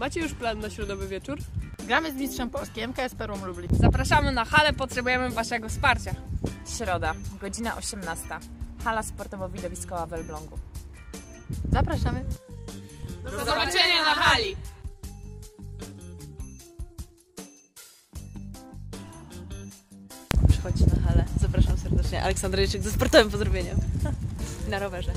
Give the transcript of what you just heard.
Macie już plan na środowy wieczór? Gramy z mistrzem Polski MKS perum Lublin. Zapraszamy na halę, potrzebujemy Waszego wsparcia. Środa, godzina 18. Hala sportowo-widowiskowa w Elblągu. Zapraszamy. Do zobaczenia na hali! Przychodźcie na halę. Zapraszam serdecznie. Aleksandra, Aleksandrejczyk ze sportowym pozdrowieniem. Na rowerze.